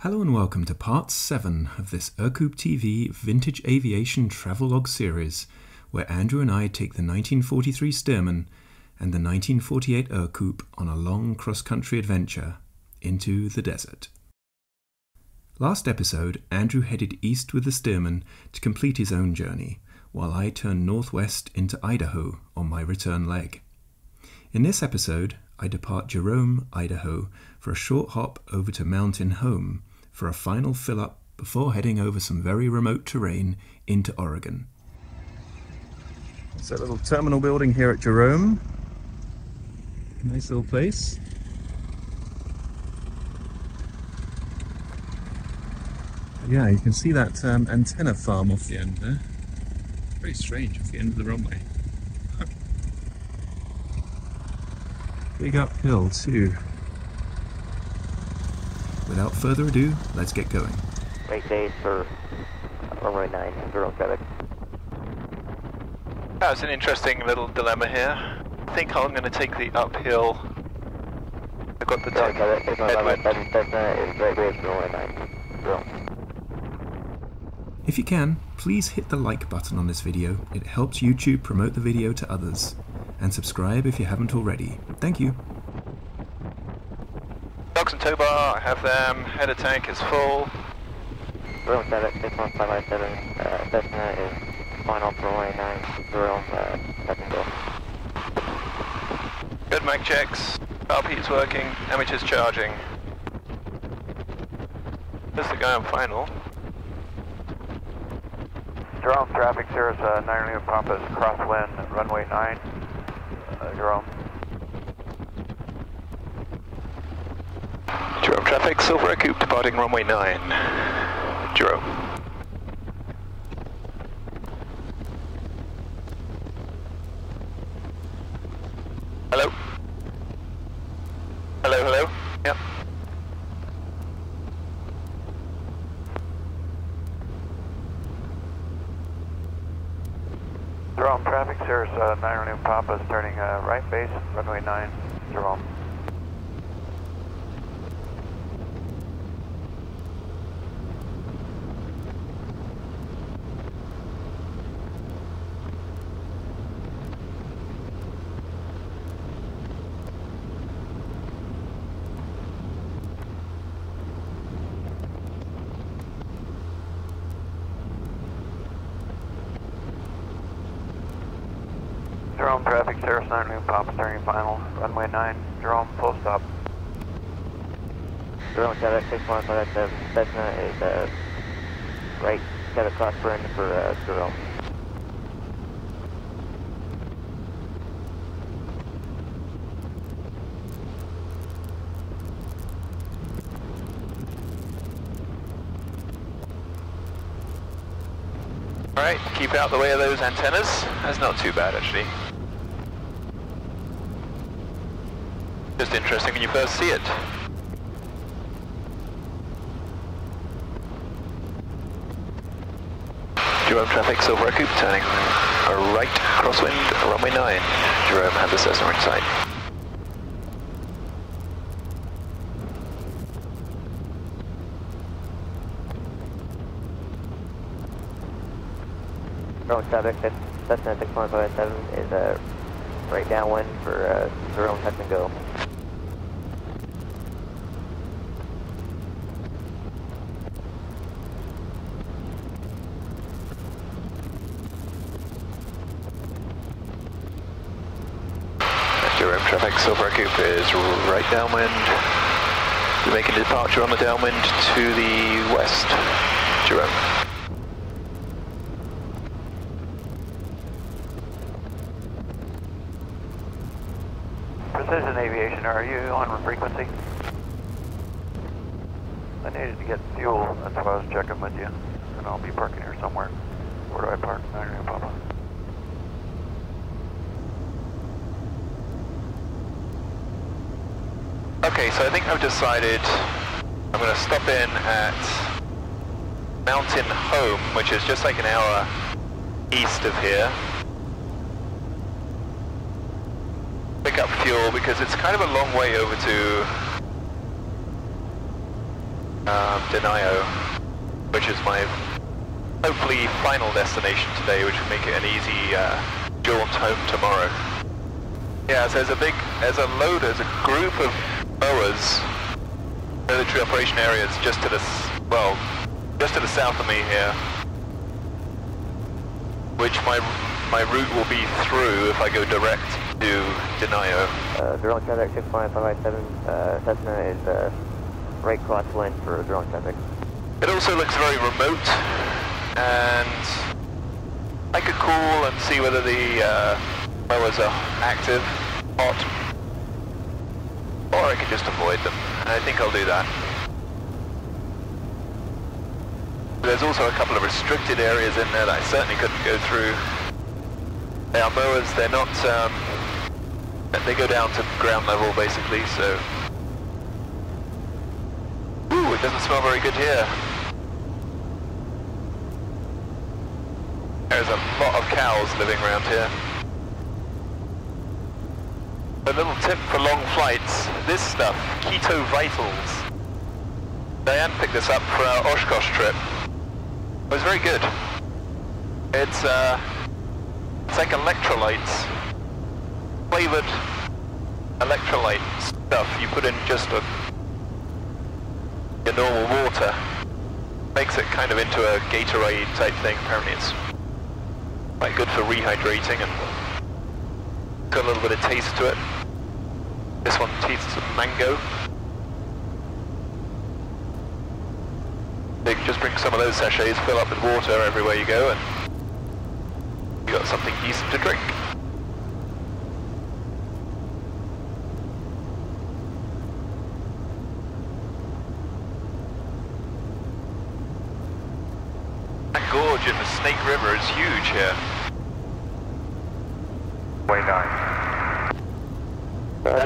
Hello and welcome to part 7 of this Ercoupe TV Vintage Aviation Travelogue series, where Andrew and I take the 1943 Stearman and the 1948 Ercoupe on a long cross-country adventure into the desert. Last episode, Andrew headed east with the Stearman to complete his own journey, while I turned northwest into Idaho on my return leg. In this episode, I depart Jerome, Idaho, for a short hop over to Mountain Home for a final fill up before heading over some very remote terrain into Oregon. It's a little terminal building here at Jerome. Nice little place. Yeah, you can see that um, antenna farm off the end there. Very strange off the end of the runway. Big uphill too. Without further ado, let's get going. Make days for runway 9, zero traffic. That's an interesting little dilemma here. I think I'm going to take the uphill. I've got the Zero tech traffic, it's my runway headwind. 7, Cessna is right base for runway 9, zero. If you can, please hit the like button on this video. It helps YouTube promote the video to others. And subscribe if you haven't already. Thank you. Dogs and tow bar, I have them. Header tank is full. Zero traffic, 61557, uh, Cessna is final for runway 9, zero, uh, second go. Good mic checks. RP's working. Ammeter's charging. There's the guy on final. Jerome, traffic, Cirrus uh, 9 Lima Pampas, crosswind, runway 9. Jerome. Jerome traffic, Silver Coupe departing runway 9. Jerome. Hello? Hello, hello? Yep. Jerome, Cirrus uh, 9 Lima Pampas, turning uh, right base, runway 9. Jerome. Jerome, traffic, Cirrus 9 Lima Pampas, turning final, runway 9. Jerome, full stop. Zero traffic, 61557, Cessna is, uh, right, got a cross burn for, uh, zero. Alright, keep out the way of those antennas. That's not too bad actually. Just interesting when you first see it. Jerome traffic, Silver Coupe turning A right crosswind, runway 9. Jerome had the Cessna in sight. Zero traffic, Cess- Cessna 61557 is, uh, right downwind for, uh, zero, touch and go. Jerome traffic, Silver Coupe is right downwind. We're making a departure on the downwind to the west. Jerome. Precision Aviation, are you on frequency? I needed to get fuel, that's why I was checking with you. And I'll be parking here somewhere. Where do I park? Nine Lima Papa. Okay, so I think I've decided I'm going to stop in at Mountain Home, which is just like an hour east of here. Pick up fuel because it's kind of a long way over to um, Denio, which is my hopefully final destination today, which will make it an easy uh, jaunt home tomorrow. Yeah, so there's a big, there's a load, there's a group of MOAs, military operation areas just to the, well, just to the south of me here, which my my route will be through if I go direct to Denio. Uh, drone traffic 65557, uh, Cessna is uh, right crosswind for drone traffic. It also looks very remote, and I could call and see whether the uh, MOAs are active, hot, I could just avoid them, I think I'll do that. There's also a couple of restricted areas in there that I certainly couldn't go through. They are MOAs, they're not, um, they go down to ground level basically, so... Ooh, it doesn't smell very good here. There's a lot of cows living around here. A little tip for long flights, this stuff, Keto Vitals. Diane picked this up for our Oshkosh trip. It was very good. It's, uh, it's like electrolytes. Flavored electrolyte stuff you put in just a, your normal water. Makes it kind of into a Gatorade type thing. Apparently it's quite good for rehydrating and got a little bit of taste to it. This one of mango. You just bring some of those sachets, fill up with water everywhere you go, and you got something decent to drink. That gorge in the Snake River is huge here. Way nine.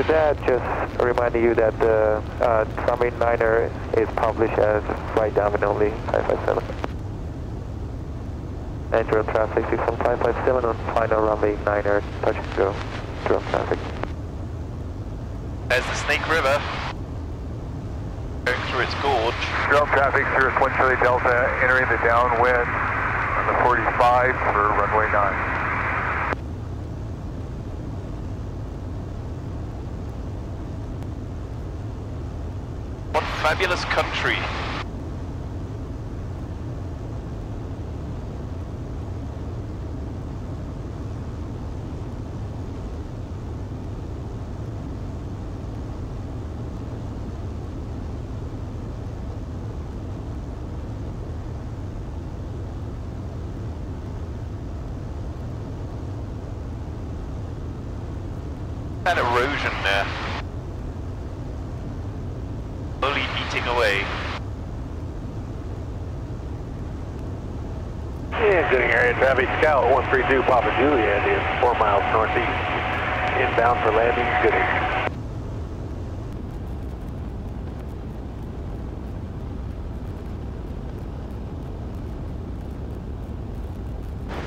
Roger that, just reminding you that the uh, Summit Niner is published as flight downwind only 557. Enter traffic 61557 on final runway Niner, touch and go, drone traffic. There's the Snake River. Going through its gorge. Drone traffic, Cirrus 1 Charlie Delta, entering the downwind on the 45 for runway 9. Fabulous country. That erosion there. Slowly eating away. Incoming area traffic, Scout 132 Papa Juliet is 4 miles northeast. Inbound for landing, Gooding.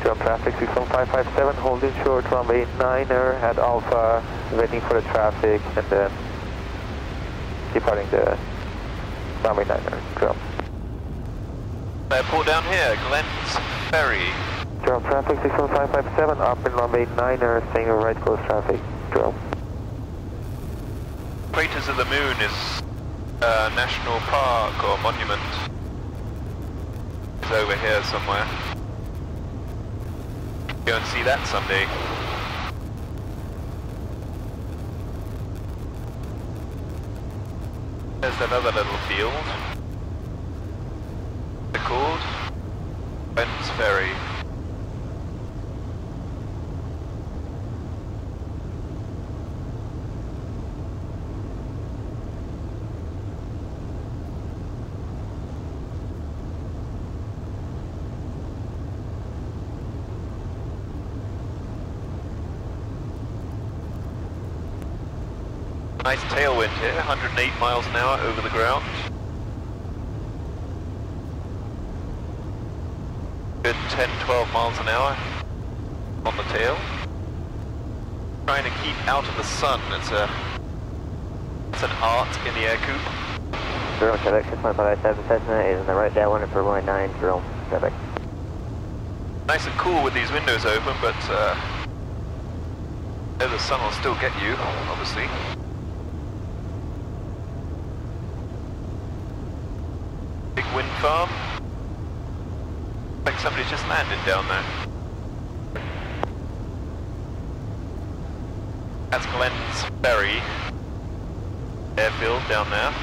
Drone traffic 61557, holding short runway Niner er, at Alpha, waiting for the traffic and then departing the runway Niner. Drone. Airport down here, Glenns Ferry. Drone traffic 61557, up in runway Niner, staying right close traffic. Drone. Craters of the Moon is a national park or monument. It's over here somewhere. Go and see that someday. There's another little field. They're called Glenns Ferry. Nice tailwind here, 108 miles an hour over the ground. Good 10, 12 miles an hour on the tail. Trying to keep out of the sun. It's a it's an art in the Ercoupe. Zero Quebec 6157 Cessna is in the right downwind for runway 9 Zero Quebec. Nice and cool with these windows open, but uh, the sun will still get you, obviously. Farm. Like somebody just landed down there. That's Glenns Ferry airfield down there.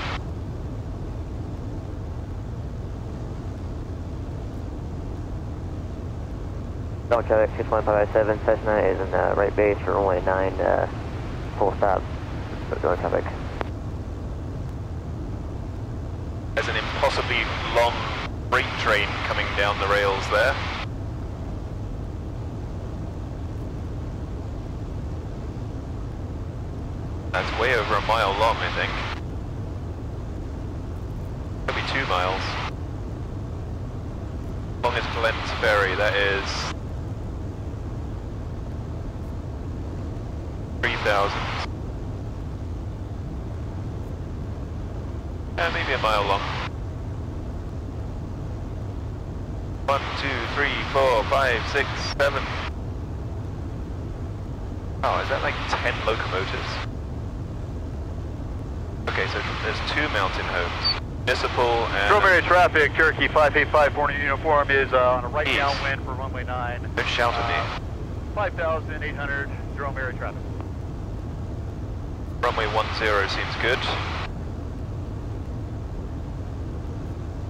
Zero Quebec 6157 Cessna is in the right base for runway 9 uh, full stop. Zero Quebec. There's an impossibly long freight train coming down the rails there. That's way over a mile long, I think. Could be two miles. Long as Glenns Ferry, that is... 3,000. Uh, maybe a mile long. One, two, three, four, five, six, seven. Oh, is that like ten locomotives? Okay, so there's two mountain homes. Municipal and... Strawberry traffic, Cherokee 585 Morning Uniform is uh, on a right East. downwind for runway 9. Don't shout at me. 5,800, Jerome traffic. Runway 10 seems good.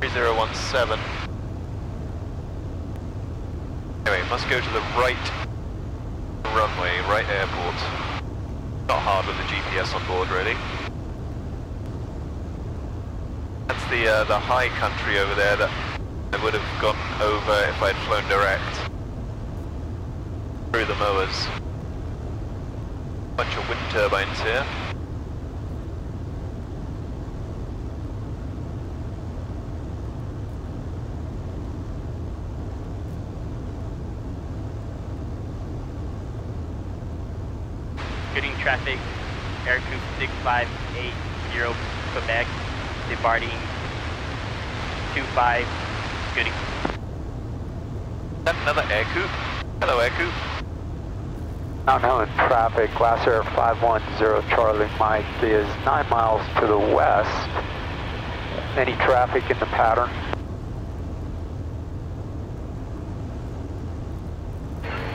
3017. Anyway, must go to the right runway, right airport. Not hard with the GPS on board, really. That's the uh, the high country over there that I would have gone over if I'd flown direct. Through the MOAs. Bunch of wind turbines here. Gooding traffic, Ercoupe 6580 Quebec, departing 25 Gooding. Is that another air coupe? Hello, air coupe. Mountain Home traffic, Glasair 510 Charlie Mike is 9 miles to the west. Any traffic in the pattern?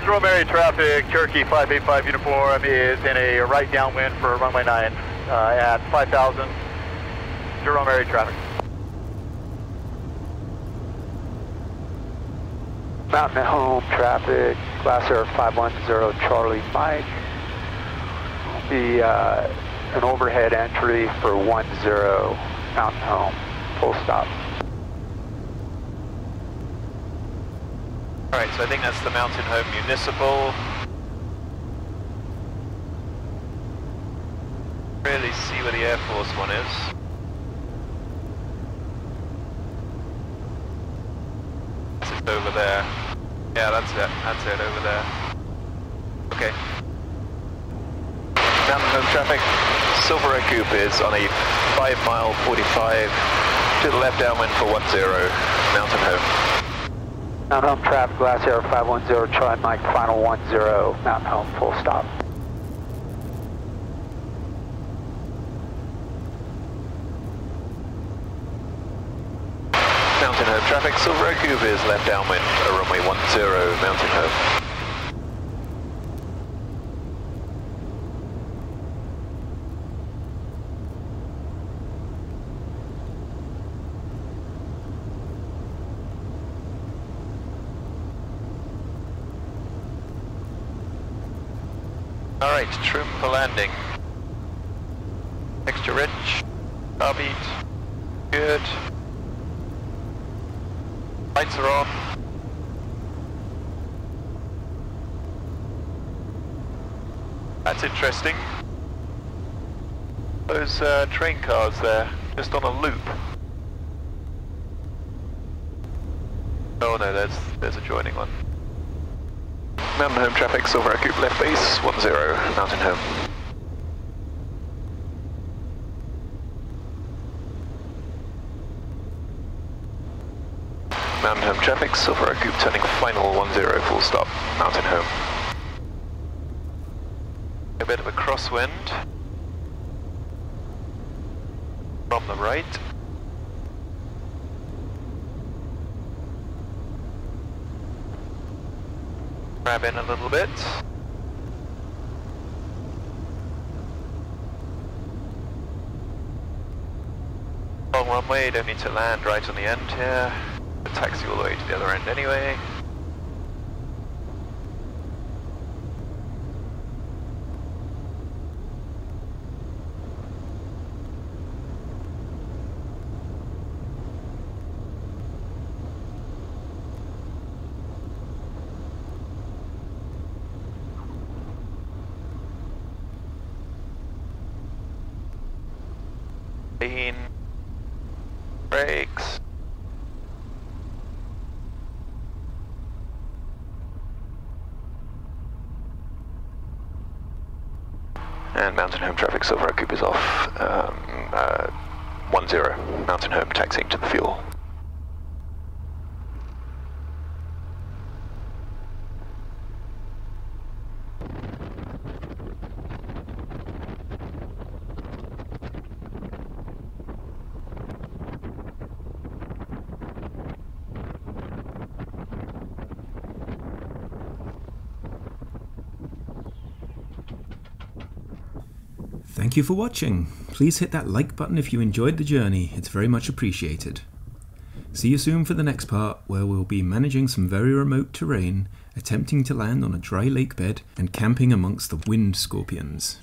Jerome area traffic, Cherokee 585 Uniform is in a right downwind for runway 9 uh, at 5,000. Jerome area traffic. Mountain Home traffic, Glasair 510 Charlie Mike. Be uh, an overhead entry for 10 Mountain Home. Full stop. Alright, so I think that's the Mountain Home Municipal. Really see where the Air Force one is. Over there. Yeah, that's it. That's it over there. Okay. Mountain Home traffic. Silver Ercoupe is on a 5 mile 45 to the left downwind for 10 Mountain Home. Mountain Home traffic, Glasair 510 Charlie Mike, final 10 Mountain Home, full stop. Mountain Home traffic, Silver Oak is left downwind, runway 10, Mountain Home. Alright, trim for landing. Extra rich, carb heat, good. Lights are on. That's interesting. Those uh, train cars there, just on a loop. Oh no, there's there's a joining one. Mountain Home traffic, Silver Echo left base, 10, Mountain Home. Mountain Home traffic, Silver Echo turning final 10, full stop, Mountain Home. A bit of a crosswind from the right. Grab in a little bit. Long runway, don't need to land right on the end here. Taxi all the way to the other end anyway. Lean. Brakes. And Mountain Home traffic, Silver Coupe is off. Um, uh, 1-0, Mountain Home taxiing to the fuel. Thank you for watching. Please hit that like button if you enjoyed the journey, it's very much appreciated. See you soon for the next part, where we'll be managing some very remote terrain, attempting to land on a dry lake bed, and camping amongst the wind scorpions.